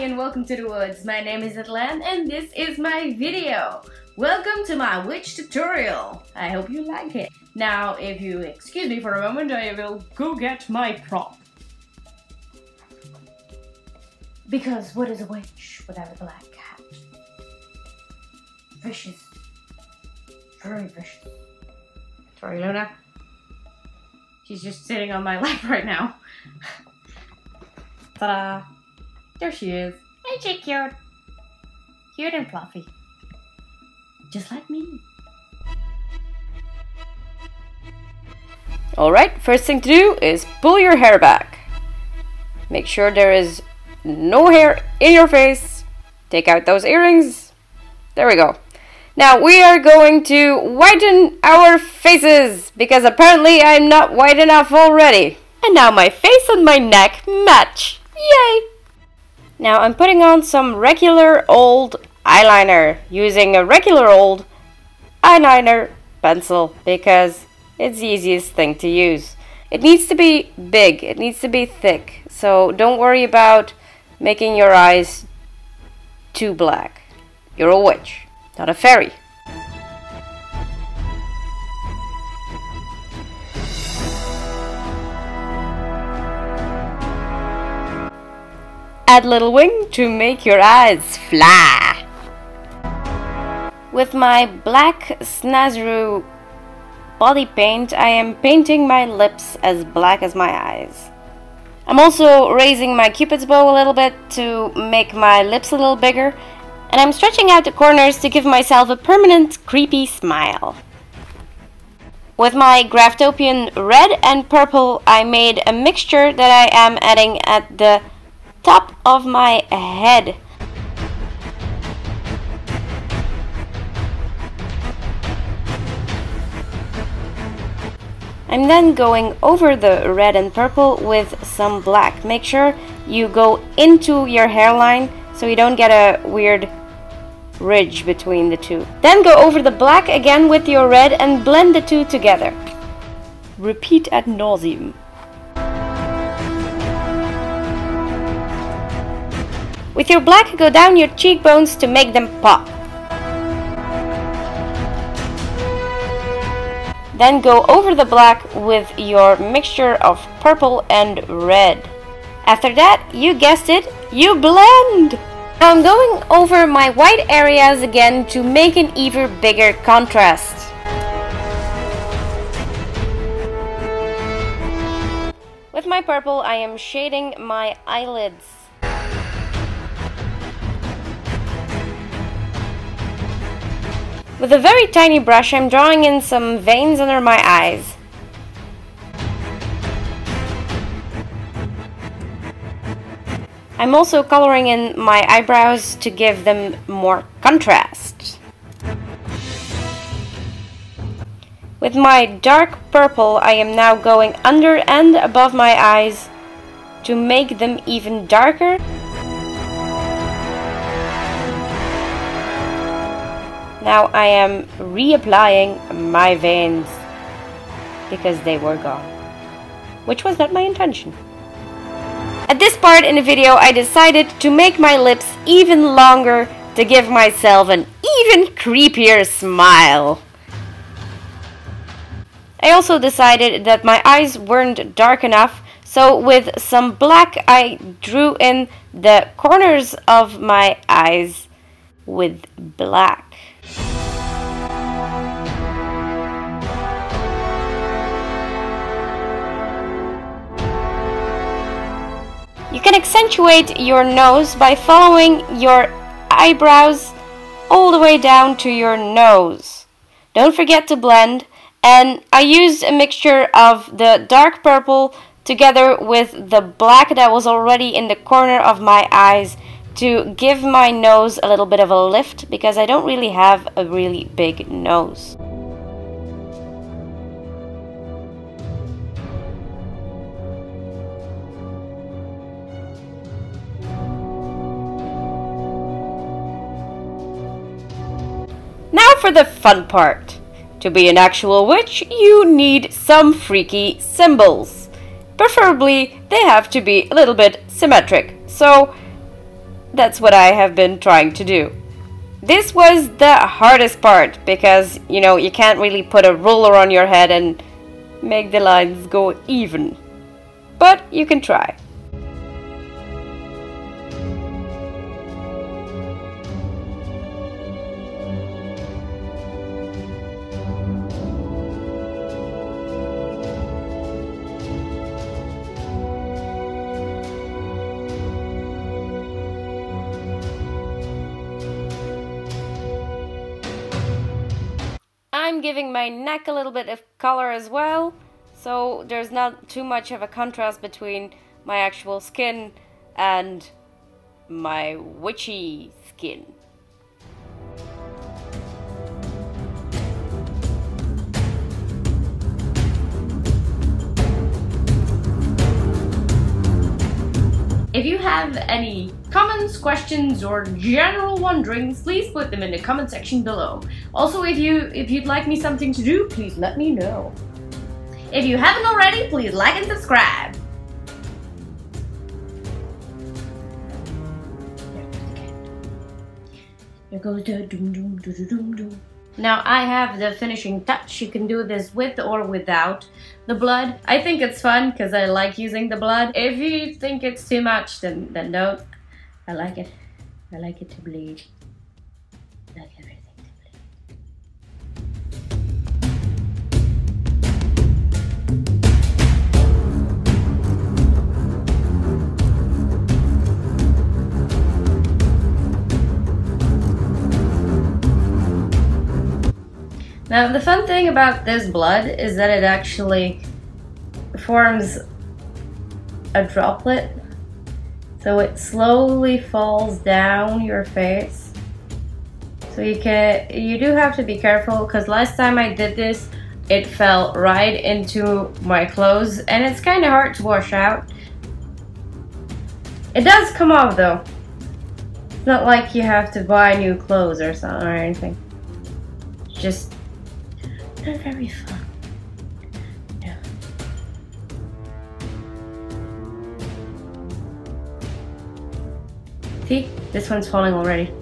and welcome to the woods. My name is Atlan and this is my video. Welcome to my witch tutorial. I hope you like it. Now, if you excuse me for a moment, I will go get my prop. Because what is a witch without a black cat? Vicious. Very vicious. Sorry, Luna. She's just sitting on my lap right now. Ta-da! There she is. Ain't she cute? Cute and fluffy. Just like me. Alright, first thing to do is pull your hair back. Make sure there is no hair in your face. Take out those earrings. There we go. Now we are going to whiten our faces because apparently I'm not white enough already. And now my face and my neck match. Yay! Now I'm putting on some regular old eyeliner using a regular old eyeliner pencil because it's the easiest thing to use. It needs to be big, it needs to be thick, so don't worry about making your eyes too black. You're a witch, not a fairy. Add little wing to make your eyes fly. With my black Snazaroo body paint, I am painting my lips as black as my eyes. I'm also raising my cupid's bow a little bit to make my lips a little bigger, and I'm stretching out the corners to give myself a permanent creepy smile. With my Graftobian red and purple, I made a mixture that I am adding at the top of my head. I'm then going over the red and purple with some black. Make sure you go into your hairline so you don't get a weird ridge between the two. Then go over the black again with your red and blend the two together. Repeat ad nauseum. With your black, go down your cheekbones to make them pop. Then go over the black with your mixture of purple and red. After that, you guessed it, you blend! Now I'm going over my white areas again to make an even bigger contrast. With my purple, I am shading my eyelids. With a very tiny brush, I'm drawing in some veins under my eyes. I'm also coloring in my eyebrows to give them more contrast. With my dark purple, I am now going under and above my eyes to make them even darker. Now I am reapplying my veins because they were gone, which was not my intention. At this part in the video, I decided to make my lips even longer to give myself an even creepier smile. I also decided that my eyes weren't dark enough, so with some black I drew in the corners of my eyes with black. You can accentuate your nose by following your eyebrows all the way down to your nose. Don't forget to blend and I used a mixture of the dark purple together with the black that was already in the corner of my eyes to give my nose a little bit of a lift because I don't really have a really big nose. For the fun part. To be an actual witch, you need some freaky symbols. Preferably, they have to be a little bit symmetric. So, that's what I have been trying to do. This was the hardest part because, you know, you can't really put a ruler on your head and make the lines go even. But you can try. Giving my neck a little bit of color as well, so there's not too much of a contrast between my actual skin and my witchy skin. If you have any comments, questions, or general wonderings, please put them in the comment section below. Also, if you if you'd like me something to do, please let me know. If you haven't already, please like and subscribe. There goes the doom doom doom doom doom. Now I have the finishing touch. You can do this with or without the blood. I think it's fun because I like using the blood. If you think it's too much, then, then don't. I like it. I like it to bleed. Now the fun thing about this blood is that it actually forms a droplet. So it slowly falls down your face. So you can you do have to be careful because last time I did this it fell right into my clothes and it's kind of hard to wash out. It does come off though. It's not like you have to buy new clothes or something or anything. Just not very fun. No. See? This one's falling already.